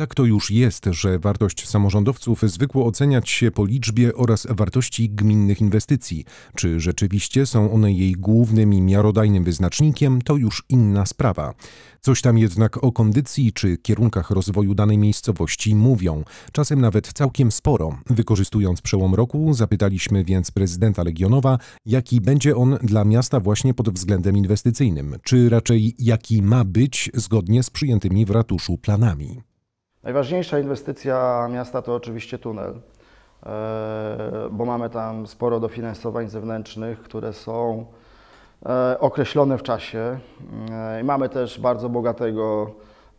Tak to już jest, że wartość samorządowców zwykło oceniać się po liczbie oraz wartości gminnych inwestycji. Czy rzeczywiście są one jej głównym i miarodajnym wyznacznikiem, to już inna sprawa. Coś tam jednak o kondycji czy kierunkach rozwoju danej miejscowości mówią, czasem nawet całkiem sporo. Wykorzystując przełom roku, zapytaliśmy więc prezydenta Legionowa, jaki będzie on dla miasta właśnie pod względem inwestycyjnym, czy raczej jaki ma być zgodnie z przyjętymi w ratuszu planami. Najważniejsza inwestycja miasta to oczywiście tunel, e, bo mamy tam sporo dofinansowań zewnętrznych, które są e, określone w czasie. E, mamy też bardzo bogatego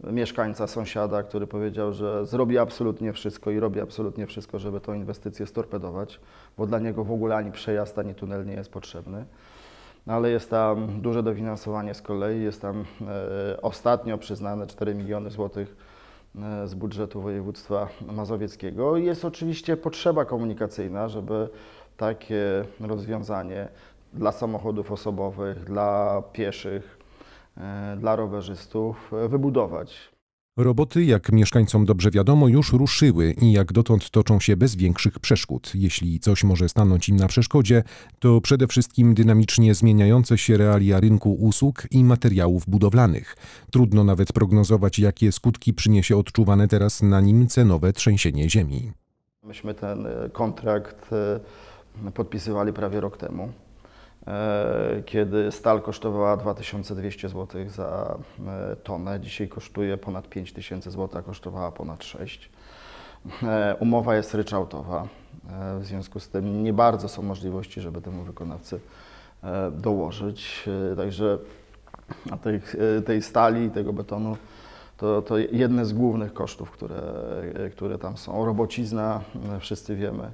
mieszkańca, sąsiada, który powiedział, że zrobi absolutnie wszystko i robi absolutnie wszystko, żeby tę inwestycję storpedować, bo dla niego w ogóle ani przejazd, ani tunel nie jest potrzebny. No ale jest tam duże dofinansowanie z kolei, jest tam ostatnio przyznane 4 miliony złotych z budżetu województwa mazowieckiego. Jest oczywiście potrzeba komunikacyjna, żeby takie rozwiązanie dla samochodów osobowych, dla pieszych, e, dla rowerzystów e, wybudować. Roboty, jak mieszkańcom dobrze wiadomo, już ruszyły i jak dotąd toczą się bez większych przeszkód. Jeśli coś może stanąć im na przeszkodzie, to przede wszystkim dynamicznie zmieniające się realia rynku usług i materiałów budowlanych. Trudno nawet prognozować, jakie skutki przyniesie odczuwane teraz na nim cenowe trzęsienie ziemi. Myśmy ten e, kontrakt e, podpisywali prawie rok temu. E, kiedy stal kosztowała 2200 zł za e, tonę, dzisiaj kosztuje ponad 5000 zł, a kosztowała ponad 6. E, umowa jest ryczałtowa, w związku z tym nie bardzo są możliwości, żeby temu wykonawcy dołożyć. Także tej, tej stali, tego betonu to, to jedne z głównych kosztów, które, które tam są. Robocizna, wszyscy wiemy,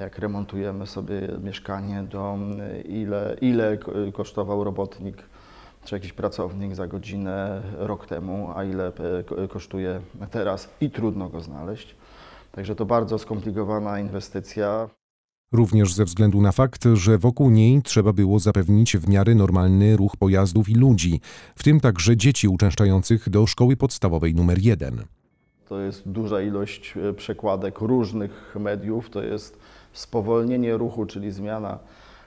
jak remontujemy sobie mieszkanie, to ile, ile kosztował robotnik czy jakiś pracownik za godzinę rok temu, a ile kosztuje teraz i trudno go znaleźć. Także to bardzo skomplikowana inwestycja. Również ze względu na fakt, że wokół niej trzeba było zapewnić w miarę normalny ruch pojazdów i ludzi, w tym także dzieci uczęszczających do szkoły podstawowej numer 1. To jest duża ilość e, przekładek różnych mediów, to jest spowolnienie ruchu, czyli zmiana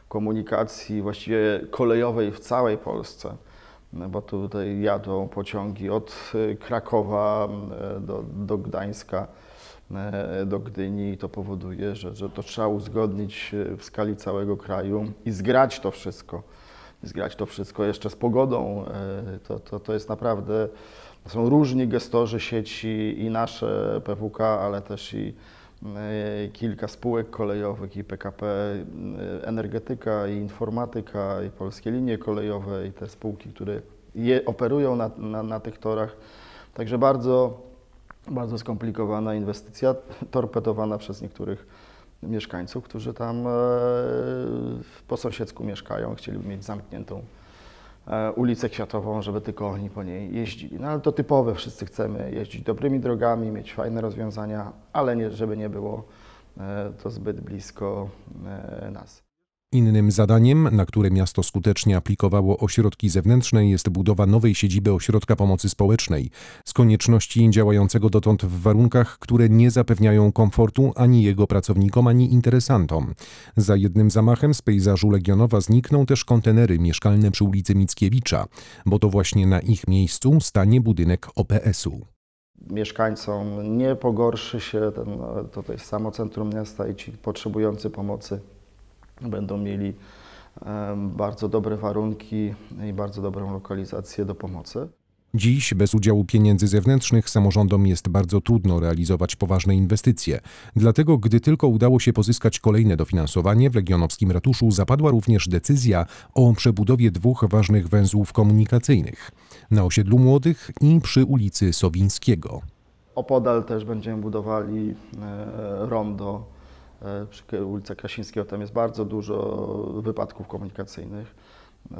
komunikacji właściwie kolejowej w całej Polsce, no bo tutaj jadą pociągi od e, Krakowa e, do, do Gdańska, do Gdyni i to powoduje, że, że to trzeba uzgodnić w skali całego kraju i zgrać to wszystko. Zgrać to wszystko jeszcze z pogodą. To, to, to jest naprawdę są różni gestorzy sieci i nasze PWK, ale też i e, kilka spółek kolejowych i PKP e, Energetyka i Informatyka i Polskie Linie Kolejowe i te spółki, które je operują na, na, na tych torach. Także bardzo, bardzo skomplikowana inwestycja, torpedowana przez niektórych mieszkańców, którzy tam e, po sąsiedzku mieszkają, chcieliby mieć zamkniętą ulicę Kwiatową, żeby tylko oni po niej jeździli. No ale to typowe, wszyscy chcemy jeździć dobrymi drogami, mieć fajne rozwiązania, ale nie, żeby nie było e, to zbyt blisko e, nas. Innym zadaniem, na które miasto skutecznie aplikowało ośrodki zewnętrzne, jest budowa nowej siedziby ośrodka pomocy społecznej, z konieczności działającego dotąd w warunkach, które nie zapewniają komfortu ani jego pracownikom, ani interesantom. Za jednym zamachem z pejzażu Legionowa znikną też kontenery mieszkalne przy ulicy Mickiewicza, bo to właśnie na ich miejscu stanie budynek OPS-u mieszkańcom nie pogorszy się ten, to jest samo centrum miasta i ci potrzebujący pomocy będą mieli bardzo dobre warunki i bardzo dobrą lokalizację do pomocy. Dziś bez udziału pieniędzy zewnętrznych samorządom jest bardzo trudno realizować poważne inwestycje. Dlatego, gdy tylko udało się pozyskać kolejne dofinansowanie, w Legionowskim Ratuszu zapadła również decyzja o przebudowie dwóch ważnych węzłów komunikacyjnych na osiedlu Młodych i przy ulicy Sowińskiego. Opodal też będziemy budowali e, rondo przy ulicy Krasińskiego tam jest bardzo dużo wypadków komunikacyjnych. E,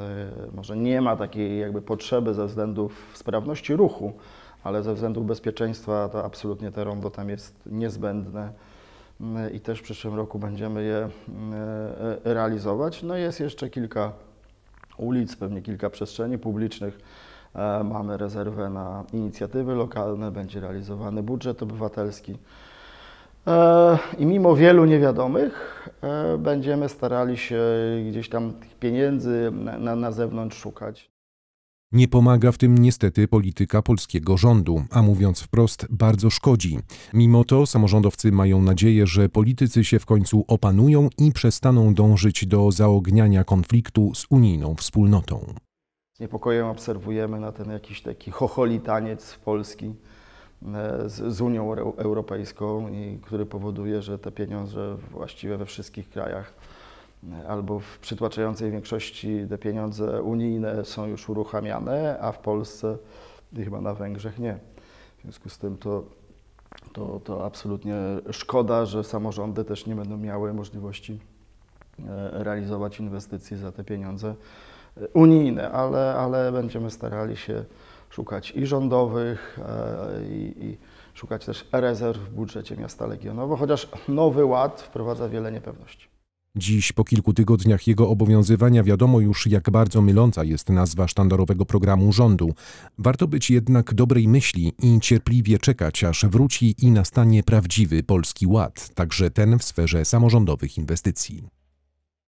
może nie ma takiej jakby potrzeby ze względów sprawności ruchu, ale ze względów bezpieczeństwa to absolutnie te rondo tam jest niezbędne e, i też w przyszłym roku będziemy je realizować. No jest jeszcze kilka ulic, pewnie kilka przestrzeni publicznych, E, mamy rezerwę na inicjatywy lokalne, będzie realizowany budżet obywatelski. E, I mimo wielu niewiadomych, e, będziemy starali się gdzieś tam tych pieniędzy na, na zewnątrz szukać. Nie pomaga w tym niestety polityka polskiego rządu, a mówiąc wprost, bardzo szkodzi. Mimo to samorządowcy mają nadzieję, że politycy się w końcu opanują i przestaną dążyć do zaogniania konfliktu z unijną wspólnotą. Z niepokojem obserwujemy na ten jakiś taki chocholi taniec Polski z, z Unią Europejską, i który powoduje, że te pieniądze właściwie we wszystkich krajach e, albo w przytłaczającej większości te pieniądze unijne są już uruchamiane, a w Polsce i chyba na Węgrzech nie. W związku z tym to, to, to absolutnie szkoda, że samorządy też nie będą miały możliwości e, realizować inwestycji za te pieniądze unijne, ale, ale będziemy starali się szukać i rządowych, e, i, i szukać też rezerw w budżecie miasta Legionowo, chociaż Nowy Ład wprowadza wiele niepewności. Dziś, po kilku tygodniach jego obowiązywania, wiadomo już, jak bardzo myląca jest nazwa sztandarowego programu rządu. Warto być jednak dobrej myśli i cierpliwie czekać, aż wróci i nastanie prawdziwy polski ład, także ten w sferze samorządowych inwestycji.